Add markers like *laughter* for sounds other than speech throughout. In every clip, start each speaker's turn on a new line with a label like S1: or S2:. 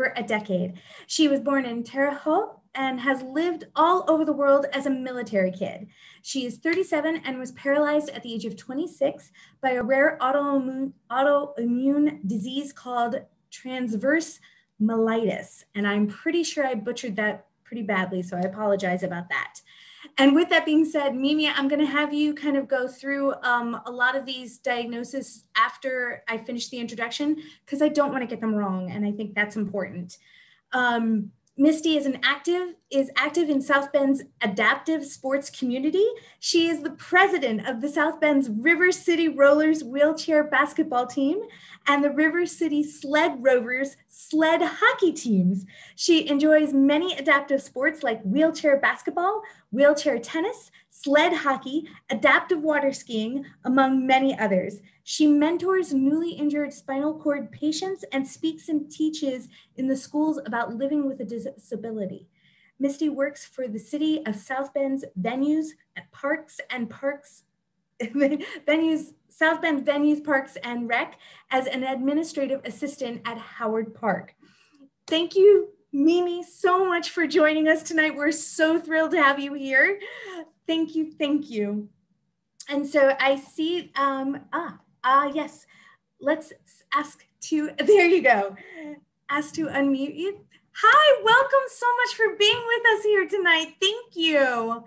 S1: over a decade. She was born in Terre Haute and has lived all over the world as a military kid. She is 37 and was paralyzed at the age of 26 by a rare autoimmune, autoimmune disease called transverse myelitis. And I'm pretty sure I butchered that pretty badly, so I apologize about that. And with that being said, Mimi, I'm going to have you kind of go through um, a lot of these diagnoses after I finish the introduction because I don't want to get them wrong, and I think that's important. Um, Misty is an active is active in South Bend's adaptive sports community. She is the president of the South Bend's River City Rollers wheelchair basketball team and the River City Sled Rovers sled hockey teams. She enjoys many adaptive sports like wheelchair basketball, wheelchair tennis, sled hockey, adaptive water skiing, among many others. She mentors newly injured spinal cord patients and speaks and teaches in the schools about living with a disability. Misty works for the City of South Bend's venues, parks and parks, *laughs* venues, South Bend venues, parks and rec as an administrative assistant at Howard Park. Thank you, Mimi, so much for joining us tonight. We're so thrilled to have you here. Thank you, thank you. And so I see, um, ah, Ah, yes. Let's ask to, *laughs* there you go. Ask to unmute you. Hi, welcome so much for being with us here tonight. Thank you.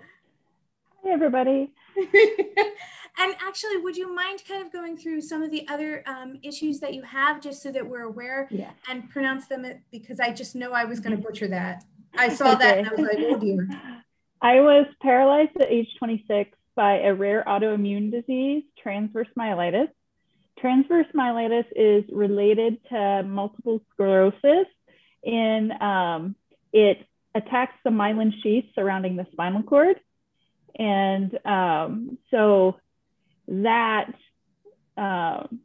S2: Hi, everybody. *laughs*
S1: and actually, would you mind kind of going through some of the other um, issues that you have just so that we're aware
S2: yeah.
S1: and pronounce them because I just know I was going to butcher that. I saw okay. that and I was like, oh dear. *laughs*
S2: I was paralyzed at age 26 by a rare autoimmune disease, transverse myelitis transverse myelitis is related to multiple sclerosis in um, it attacks the myelin sheath surrounding the spinal cord. And um, so that um,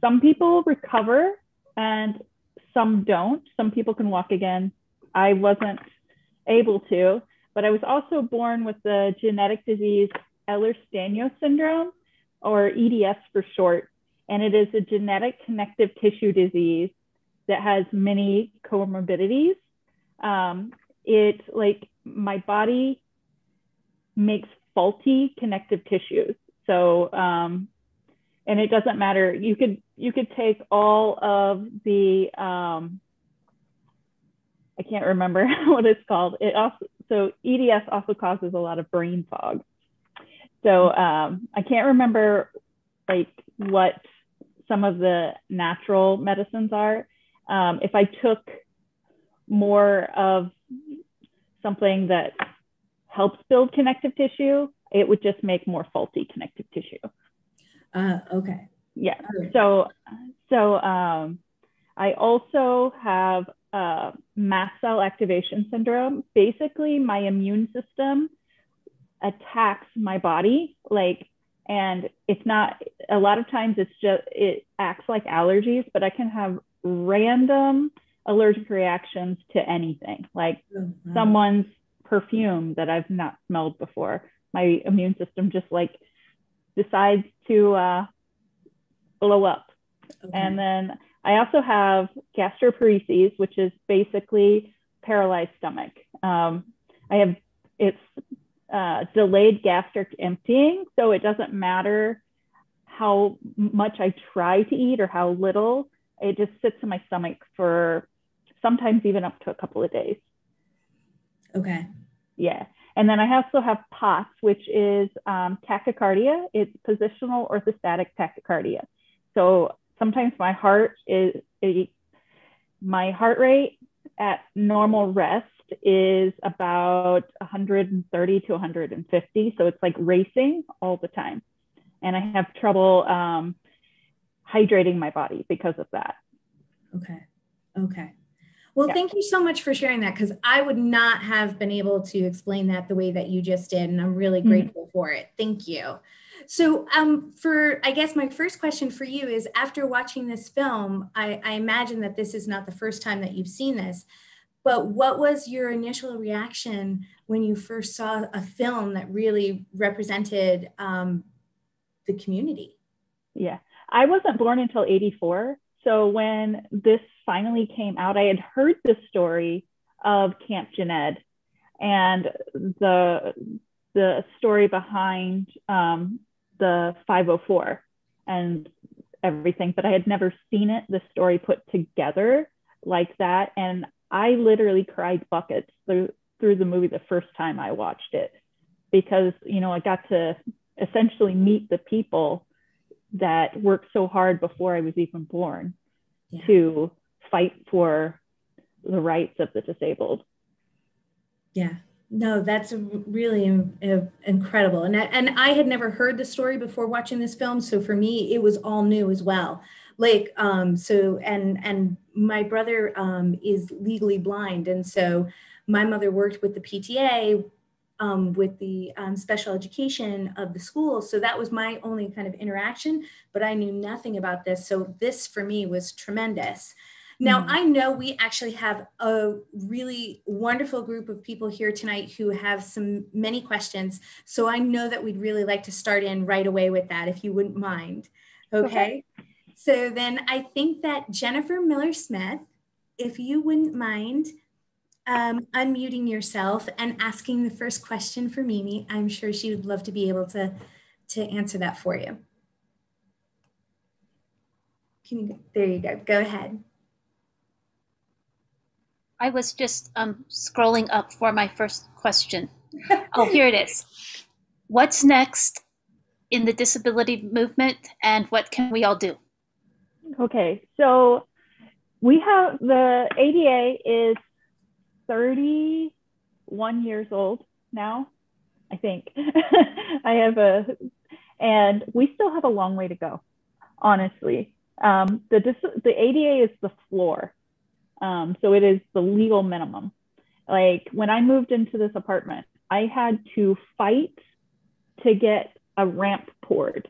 S2: some people recover and some don't. Some people can walk again. I wasn't able to, but I was also born with the genetic disease Ehlers-Danlos syndrome, or EDS for short, and it is a genetic connective tissue disease that has many comorbidities. Um, it like my body makes faulty connective tissues. So, um, and it doesn't matter. You could you could take all of the um, I can't remember *laughs* what it's called. It also so EDS also causes a lot of brain fog. So um, I can't remember like what some of the natural medicines are. Um, if I took more of something that helps build connective tissue, it would just make more faulty connective tissue.
S1: Uh, okay.
S2: Yeah. Right. So, so um, I also have uh, mast cell activation syndrome. Basically, my immune system attacks my body like and it's not a lot of times it's just it acts like allergies but i can have random allergic reactions to anything like mm-hmm. someone's perfume that i've not smelled before my immune system just like decides to uh, blow up okay. and then i also have gastroparesis which is basically paralyzed stomach um, i have it's uh, delayed gastric emptying. So it doesn't matter how much I try to eat or how little, it just sits in my stomach for sometimes even up to a couple of days.
S1: Okay.
S2: Yeah. And then I also have POTS, which is um, tachycardia. It's positional orthostatic tachycardia. So sometimes my heart is, my heart rate at normal rest is about 130 to 150. So it's like racing all the time. And I have trouble um, hydrating my body because of that.
S1: Okay. Okay. Well, yeah. thank you so much for sharing that because I would not have been able to explain that the way that you just did. And I'm really mm-hmm. grateful mm-hmm. for it. Thank you. So, um, for I guess my first question for you is after watching this film, I, I imagine that this is not the first time that you've seen this. But what was your initial reaction when you first saw a film that really represented um, the community?
S2: Yeah, I wasn't born until 84. So when this finally came out, I had heard the story of Camp Jened and the the story behind um, the 504 and everything, but I had never seen it, the story put together like that. And I literally cried buckets through through the movie the first time I watched it because you know I got to essentially meet the people that worked so hard before I was even born yeah. to fight for the rights of the disabled.
S1: Yeah. No, that's really incredible. And I, and I had never heard the story before watching this film, so for me it was all new as well. Like um so and and my brother um is legally blind and so my mother worked with the PTA um, with the um, special education of the school. So that was my only kind of interaction, but I knew nothing about this. So this for me was tremendous. Now, mm-hmm. I know we actually have a really wonderful group of people here tonight who have some many questions. So I know that we'd really like to start in right away with that, if you wouldn't mind. Okay. okay. So then I think that Jennifer Miller Smith, if you wouldn't mind, um, unmuting yourself and asking the first question for Mimi. I'm sure she would love to be able to, to answer that for you. Can you, there you go, go ahead.
S3: I was just um, scrolling up for my first question. oh, here it is. What's next in the disability movement and what can we all do?
S2: Okay, so we have the ADA is 31 years old now, I think. *laughs* I have a, and we still have a long way to go, honestly. Um, the, the ADA is the floor. Um, so it is the legal minimum. Like when I moved into this apartment, I had to fight to get a ramp poured.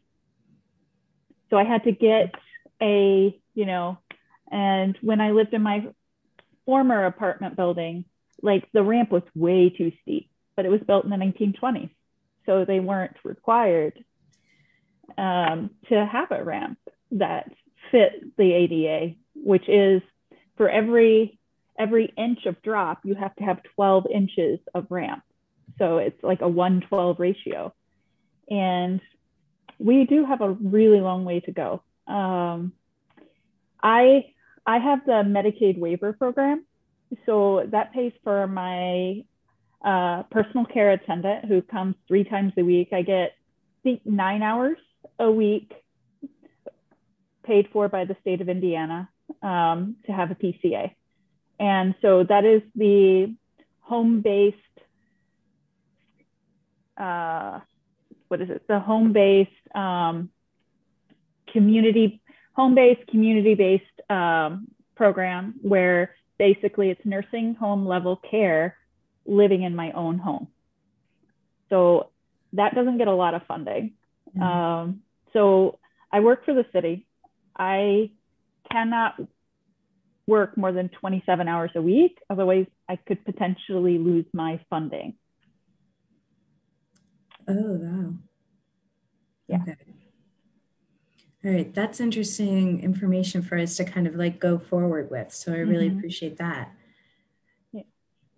S2: So I had to get a, you know, and when I lived in my former apartment building, like the ramp was way too steep, but it was built in the 1920s. So they weren't required um, to have a ramp that fit the ADA, which is for every every inch of drop, you have to have 12 inches of ramp. So it's like a 112 ratio. And we do have a really long way to go. Um, I I have the Medicaid waiver program, so that pays for my uh, personal care attendant who comes three times a week. I get, I think, nine hours a week paid for by the state of Indiana um, to have a PCA. And so that is the home-based, uh, what is it? The home-based um, community, home-based community-based um, program where basically it's nursing home level care living in my own home. So that doesn't get a lot of funding. Mm-hmm. Um, so I work for the city. I cannot work more than 27 hours a week. Otherwise, I could potentially lose my funding.
S1: Oh, wow. Yeah. Okay. All right, that's interesting information for us to kind of like go forward with. So I really mm-hmm. appreciate that. Yeah.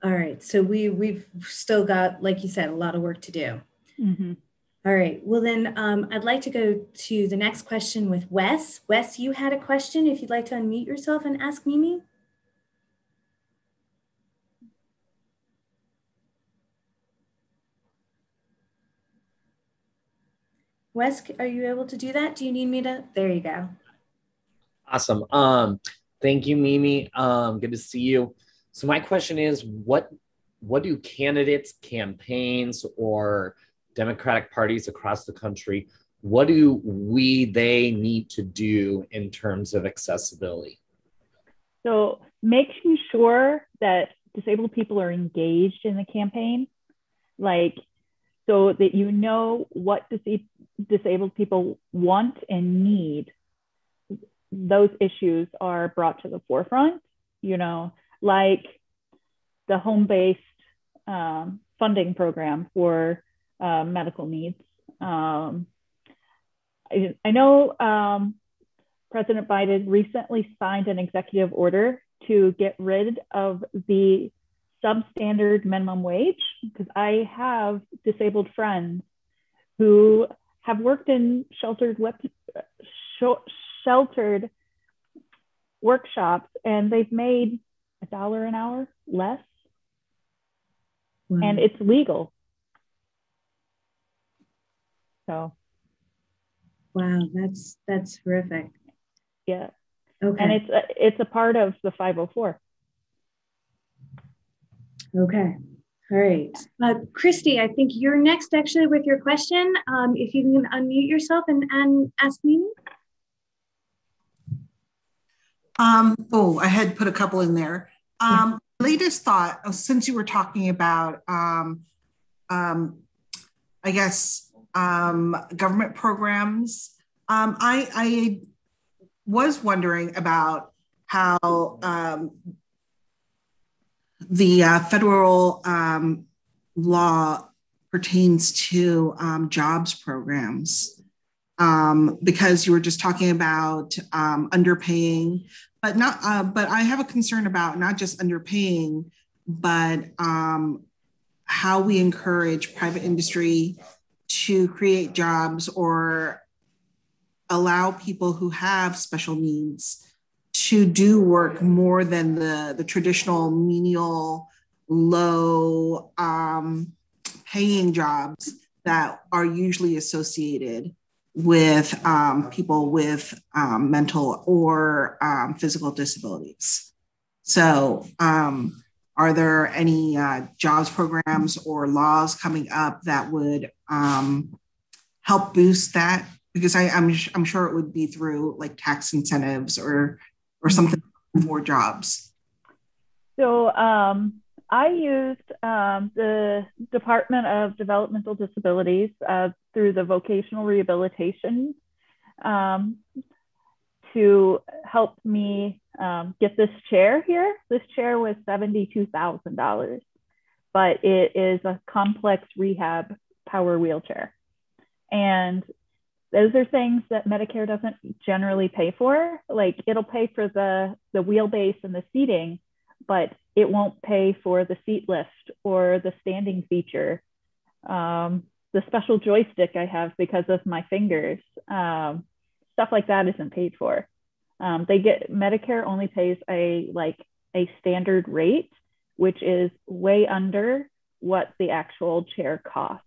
S1: All right, so we we've still got, like you said, a lot of work to do. Mm-hmm. All right, well then um, I'd like to go to the next question with Wes. Wes, you had a question. If you'd like to unmute yourself and ask Mimi. Wes, are you able to do that? Do you need me to? There you go.
S4: Awesome. Um, thank you, Mimi. Um, good to see you. So my question is, what what do candidates, campaigns, or Democratic parties across the country, what do we they need to do in terms of accessibility?
S2: So making sure that disabled people are engaged in the campaign, like so that you know what disabled people want and need, those issues are brought to the forefront, you know, like the home-based um, funding program for uh, medical needs. Um, I, I, know um, President Biden recently signed an executive order to get rid of the substandard minimum wage because I have disabled friends who have worked in sheltered web, sheltered workshops and they've made a dollar an hour less. Wow. and it's legal. So.
S1: Wow that's that's horrific.
S2: Yeah. Okay. And it's a, it's a part of the 504
S1: okay all right uh, christy i think you're next actually with your question um, if you can unmute yourself and, and ask me
S5: um, oh, I had put a couple in there. Um, yeah. Latest thought, uh, since you were talking about, um, um, I guess, um, government programs, um, I, I was wondering about how um, the uh, federal um, law pertains to um, jobs programs um, because you were just talking about um, underpaying, but not. Uh, but I have a concern about not just underpaying, but um, how we encourage private industry to create jobs or allow people who have special needs to do work more than the, the traditional menial, low um, paying jobs that are usually associated with um, people with um, mental or um, physical disabilities. So, um, are there any uh, jobs programs or laws coming up that would um, help boost that? Because I, I'm, I'm sure it would be through like tax incentives or or something for jobs.
S2: So um, I used um, the Department of Developmental Disabilities uh, through the vocational rehabilitation um, to help me um, get this chair here. This chair was $72,000, but it is a complex rehab power wheelchair. And those are things that Medicare doesn't generally pay for. Like it'll pay for the, the wheelbase and the seating, but it won't pay for the seat lift or the standing feature. Um, the special joystick I have because of my fingers, um, stuff like that isn't paid for. Um, they get Medicare only pays a like a standard rate, which is way under what the actual chair costs.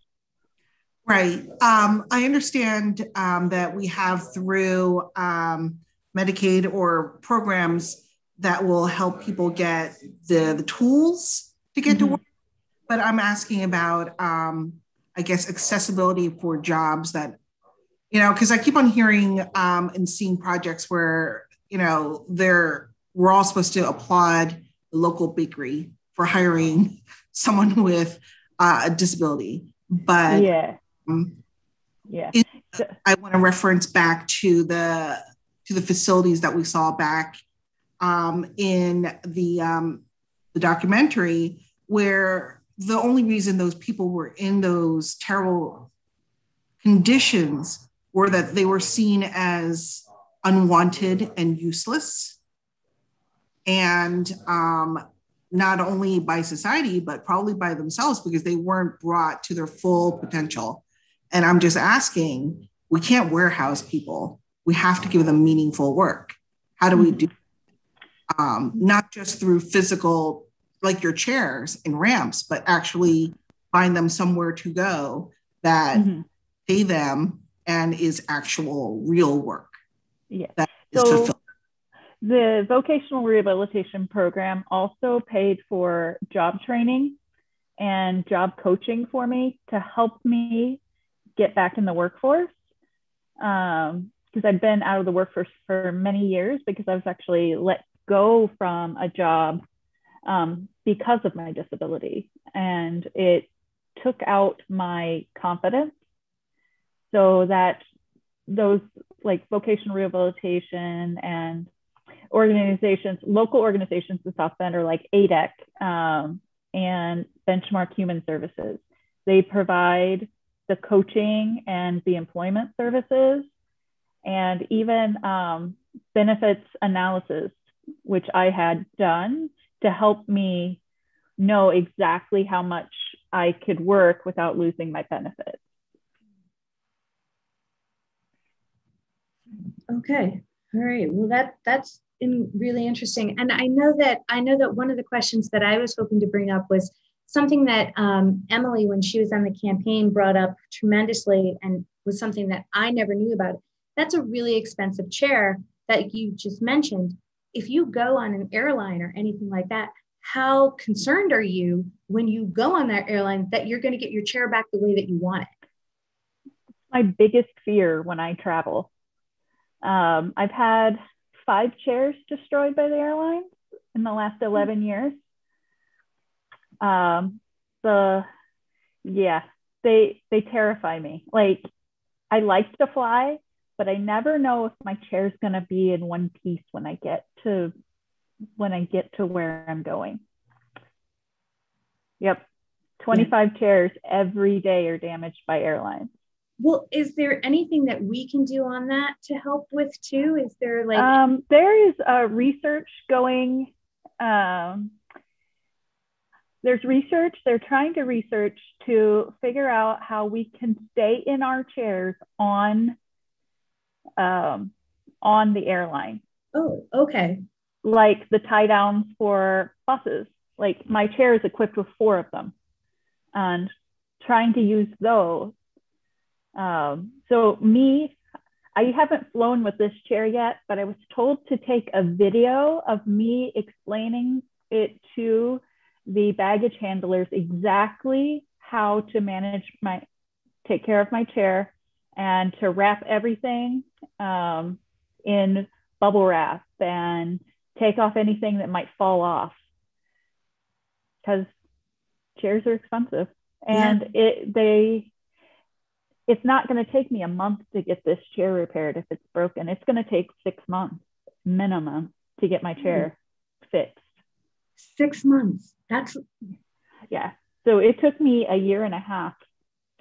S5: Right. Um, I understand um, that we have through um, Medicaid or programs that will help people get the, the tools to get mm-hmm. to work. But I'm asking about, um, I guess, accessibility for jobs that, you know, because I keep on hearing um, and seeing projects where, you know, they're, we're all supposed to applaud the local bakery for hiring *laughs* someone with uh, a disability. But
S2: yeah. Um, yeah.
S5: I want to reference back to the to the facilities that we saw back um, in the um, the documentary where the only reason those people were in those terrible conditions were that they were seen as unwanted and useless and um, not only by society but probably by themselves because they weren't brought to their full potential and i'm just asking we can't warehouse people we have to give them meaningful work how do we do um, not just through physical, like your chairs and ramps, but actually find them somewhere to go that mm-hmm. pay them and is actual real work.
S2: Yeah. That is so fulfilled. The vocational rehabilitation program also paid for job training and job coaching for me to help me get back in the workforce. Um, because I'd been out of the workforce for many years because I was actually let go from a job um, because of my disability. And it took out my confidence so that those like vocational rehabilitation and organizations, local organizations in South Bend are like ADEC um, and Benchmark Human Services. They provide the coaching and the employment services and even um, benefits analysis, which I had done to help me know exactly how much I could work without losing my benefits.
S1: Okay. All right. Well, that that's in really interesting. And I know that I know that one of the questions that I was hoping to bring up was something that um, Emily, when she was on the campaign, brought up tremendously and was something that I never knew about. That's a really expensive chair that you just mentioned. If you go on an airline or anything like that, how concerned are you when you go on that airline that you're going to get your chair back the way that you want it?
S2: My biggest fear when I travel. Um, I've had five chairs destroyed by the airlines in the last 11 years. Um, the yeah, they they terrify me. Like I like to fly, but I never know if my chair's gonna be in one piece when I get to when I get to where I'm going. Yep. 25 yeah. chairs every day are damaged by airlines.
S1: Well, is there anything that we can do on that to help with too? Is there like
S2: um, there is a research going um, there's research they're trying to research to figure out how we can stay in our chairs on um, on the airline.
S1: Oh okay.
S2: Like the tie downs for buses. Like my chair is equipped with four of them and trying to use those. Um, so me i haven't flown with this chair yet but i was told to take a video of me explaining it to the baggage handlers exactly how to manage my take care of my chair and to wrap everything um, in bubble wrap and take off anything that might fall off because chairs are expensive and yeah. it they it's not going to take me a month to get this chair repaired if it's broken it's going to take six months minimum to get my chair mm. fixed
S1: six months that's
S2: yeah. So it took me a year and a half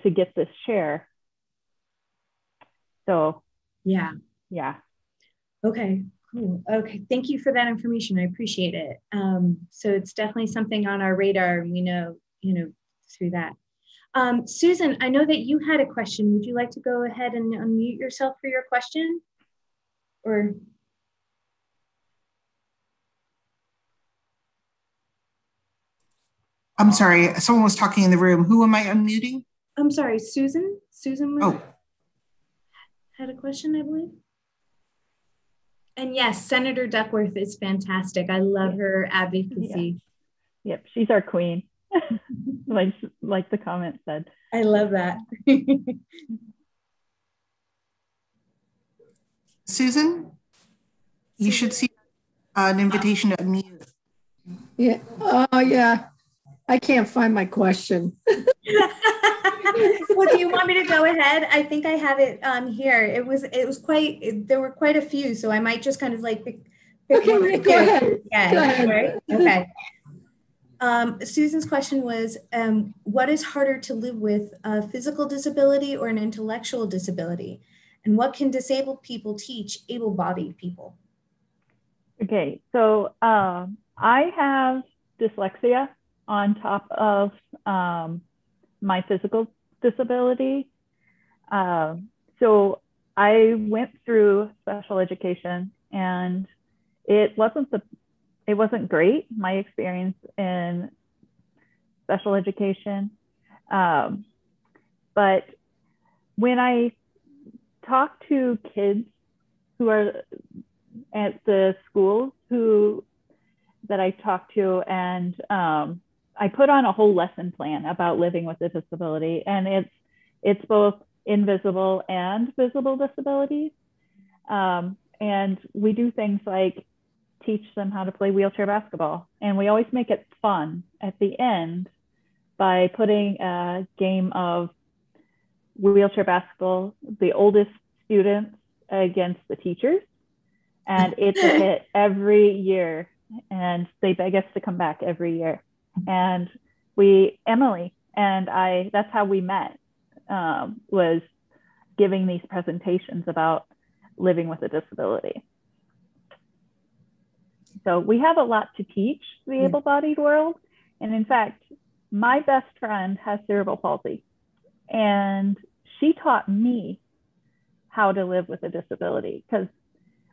S2: to get this chair. So
S1: yeah.
S2: Yeah.
S1: Okay. Cool. Okay. Thank you for that information. I appreciate it. Um, so it's definitely something on our radar, and we know, you know, through that. Um, Susan, I know that you had a question. Would you like to go ahead and unmute yourself for your question? Or
S5: I'm sorry, someone was talking in the room. Who am I unmuting?
S1: I'm sorry, Susan. Susan
S5: oh.
S1: had a question, I believe. And yes, Senator Duckworth is fantastic. I love her advocacy.
S2: Yeah. Yep, she's our queen. *laughs* like like the comment said.
S1: I love that. *laughs*
S5: Susan, you should see uh, an invitation to unmute.
S6: Yeah. Oh, yeah. I can't find my question. *laughs* well,
S1: do you want me to go ahead? I think I have it um, here. It was it was quite it, there were quite a few, so I might just kind of like pick.
S6: pick okay, go ahead.
S1: Yeah,
S6: go ahead.
S1: Right? Okay. Um, Susan's question was, um, what is harder to live with, a physical disability or an intellectual disability? And what can disabled people teach able-bodied people?
S2: Okay, so um, I have dyslexia on top of um, my physical disability. Uh, so I went through special education and it wasn't the it wasn't great my experience in special education um, but when i talk to kids who are at the schools who that i talk to and um, I put on a whole lesson plan about living with a disability, and it's it's both invisible and visible disabilities. Um, and we do things like teach them how to play wheelchair basketball, and we always make it fun at the end by putting a game of wheelchair basketball, the oldest students against the teachers, and it's a hit *laughs* every year, and they beg us to come back every year and we emily and i that's how we met um, was giving these presentations about living with a disability. So we have a lot to teach the able bodied world. And in fact, my best friend has cerebral palsy, and she taught me how to live with a disability because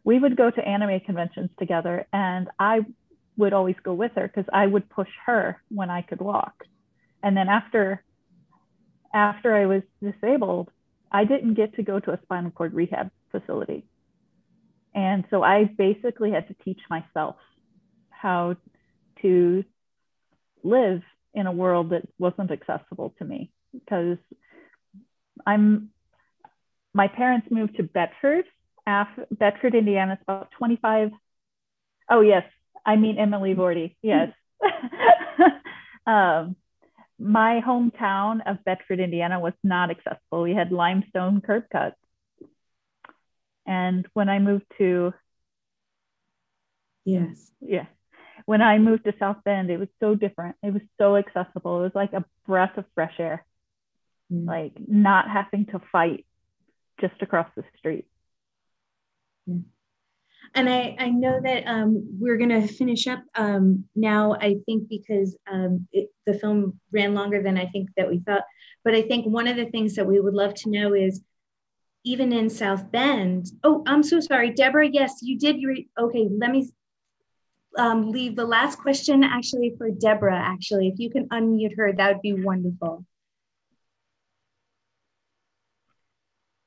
S2: we would go to anime conventions together, and I would always go with her because I would push her when I could walk. And then after after I was disabled, I didn't get to go to a spinal cord rehab facility. And so I basically had to teach myself how to live in a world that wasn't accessible to me because I'm my parents moved to Bedford, Bedford, Indiana. It's about 25. Oh yes, I mean Emily Vorty. Yes. *laughs* um, my hometown of Bedford, Indiana was not accessible. We had limestone curb cuts. And when I moved to
S1: Yes.
S2: Yeah. When I moved to South Bend, it was so different. It was so accessible. It was like a breath of fresh air. Mm. Like not having to fight just across the street.
S1: Yeah and I, I know that um, we're going to finish up um, now, I think, because um, it, the film ran longer than I think that we thought. But I think one of the things that we would love to know is even in South Bend. Oh, I'm so sorry, Deborah. Yes, you did. Re- okay, let me um, leave the last question actually for Deborah. Actually, if you can unmute her, that would be wonderful.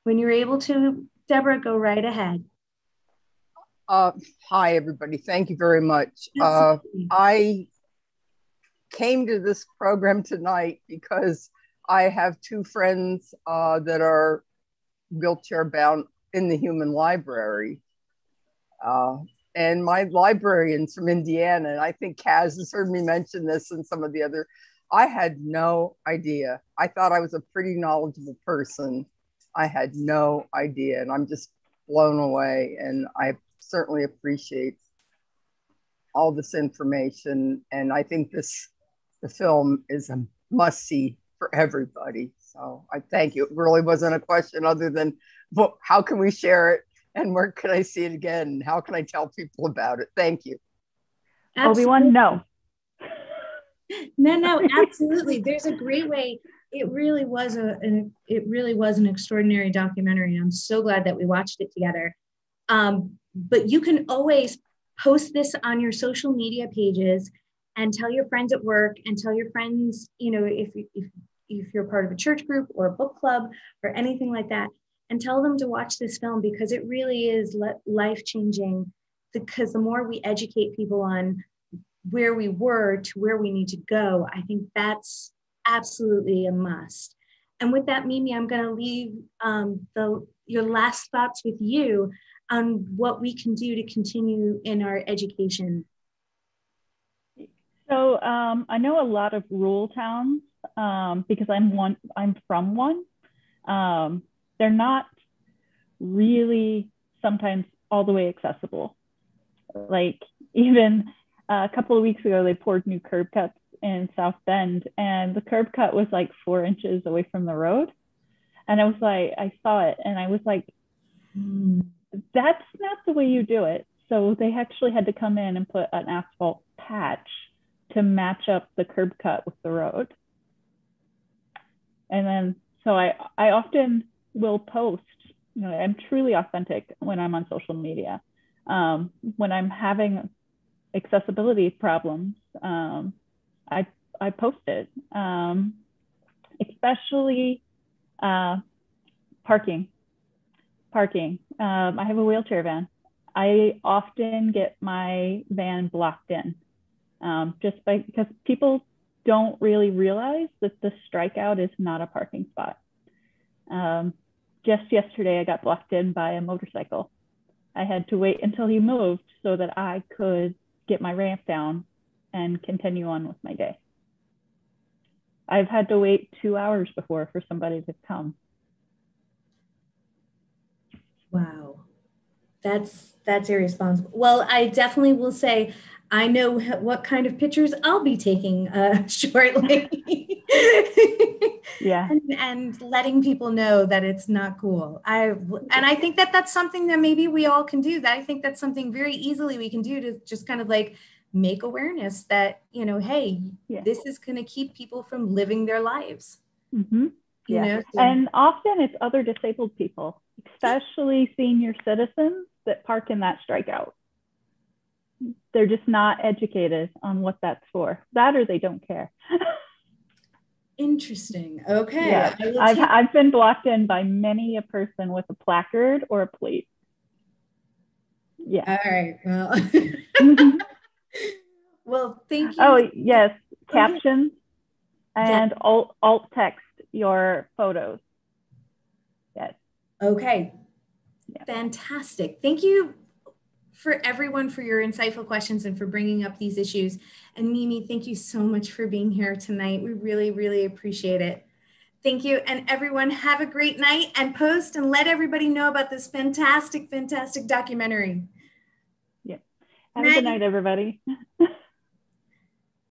S1: When you're able to, Deborah, go right ahead.
S7: Uh, hi, everybody. Thank you very much. Uh, I came to this program tonight because I have two friends uh, that are wheelchair bound in the human library. Uh, and my librarian's from Indiana, and I think Kaz has heard me mention this and some of the other. I had no idea. I thought I was a pretty knowledgeable person. I had no idea, and I'm just blown away. And I certainly appreciate all this information. And I think this the film is a must see for everybody. So I thank you. It really wasn't a question other than well, how can we share it and where can I see it again? How can I tell people about it? Thank you.
S2: Obi-Wan, no.
S1: no, no, absolutely. There's a great way. It really was a, an, it really was an extraordinary documentary. And I'm so glad that we watched it together. Um, but you can always post this on your social media pages and tell your friends at work and tell your friends, you know, if, if, if you're part of a church group or a book club or anything like that, and tell them to watch this film because it really is life changing. Because the more we educate people on where we were to where we need to go, I think that's absolutely a must. And with that, Mimi, I'm going to leave um, the your last thoughts with you on what we can do to continue in our education?
S2: So um, I know a lot of rural towns um, because I'm one. I'm from one. Um, they're not really sometimes all the way accessible. Like even a couple of weeks ago, they poured new curb cuts in South Bend, and the curb cut was like four inches away from the road. And I was like, I saw it, and I was like, mm that's not the way you do it. So they actually had to come in and put an asphalt patch to match up the curb cut with the road. And then, so I, I often will post, you know, I'm truly authentic when I'm on social media. Um, when I'm having accessibility problems, um, I, I post it, um, especially uh, parking parking. Um, I have a wheelchair van. I often get my van blocked in um, just by because people don't really realize that the strikeout is not a parking spot. Um, just yesterday, I got blocked in by a motorcycle. I had to wait until he moved so that I could get my ramp down and continue on with my day. I've had to wait two hours before for somebody to come.
S1: Wow. That's that's irresponsible. Well, I definitely will say I know what kind of pictures I'll be taking uh, *laughs* shortly. *laughs*
S2: Yeah.
S1: and, and letting people know that it's not cool. I and I think that that's something that maybe we all can do. That I think that's something very easily we can do to just kind of like make awareness that you know, hey,
S2: Yeah.
S1: this is going to keep people from living their lives.
S2: hmm
S1: You
S2: Yeah.
S1: know, So-
S2: And often it's other disabled people, especially senior citizens that park in that strikeout. They're just not educated on what that's for. That or they don't care. *laughs*
S1: interesting. Okay,
S2: Yeah. I've, I've been blocked in by many a person with a placard or a plate. Yeah.
S1: all right. Well, mm-hmm. *laughs* well, thank you.
S2: oh, yes. Captions and alt, alt text your photos.
S1: Okay.
S2: Yeah.
S1: Fantastic. Thank you for everyone for your insightful questions and for bringing up these issues. And Mimi, thank you so much for being here tonight. We really, really appreciate it. Thank you. And everyone, have a great night and post and let everybody know about this fantastic, fantastic documentary. Yeah.
S2: Have a good night, everybody. *laughs*